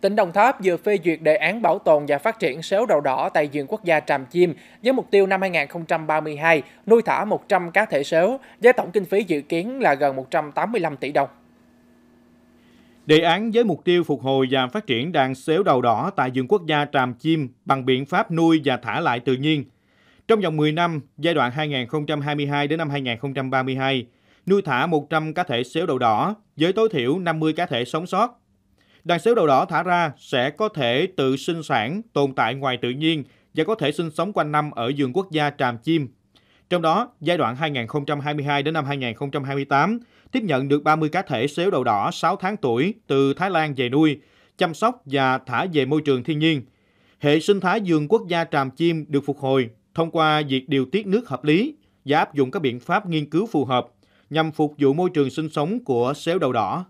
Tỉnh Đồng Tháp vừa phê duyệt đề án bảo tồn và phát triển sếu đầu đỏ tại vườn quốc gia Tràm Chim với mục tiêu năm 2032 nuôi thả 100 cá thể sếu với tổng kinh phí dự kiến là gần 185 tỷ đồng. Đề án với mục tiêu phục hồi và phát triển đàn sếu đầu đỏ tại vườn quốc gia Tràm Chim bằng biện pháp nuôi và thả lại tự nhiên. Trong vòng 10 năm, giai đoạn 2022 đến năm 2032, nuôi thả 100 cá thể sếu đầu đỏ với tối thiểu 50 cá thể sống sót Đàn xếu đầu đỏ thả ra sẽ có thể tự sinh sản, tồn tại ngoài tự nhiên và có thể sinh sống quanh năm ở vườn quốc gia Tràm Chim. Trong đó, giai đoạn 2022 đến năm 2028 tiếp nhận được 30 cá thể xếu đầu đỏ 6 tháng tuổi từ Thái Lan về nuôi, chăm sóc và thả về môi trường thiên nhiên. Hệ sinh thái vườn quốc gia Tràm Chim được phục hồi thông qua việc điều tiết nước hợp lý và áp dụng các biện pháp nghiên cứu phù hợp nhằm phục vụ môi trường sinh sống của xéo đầu đỏ.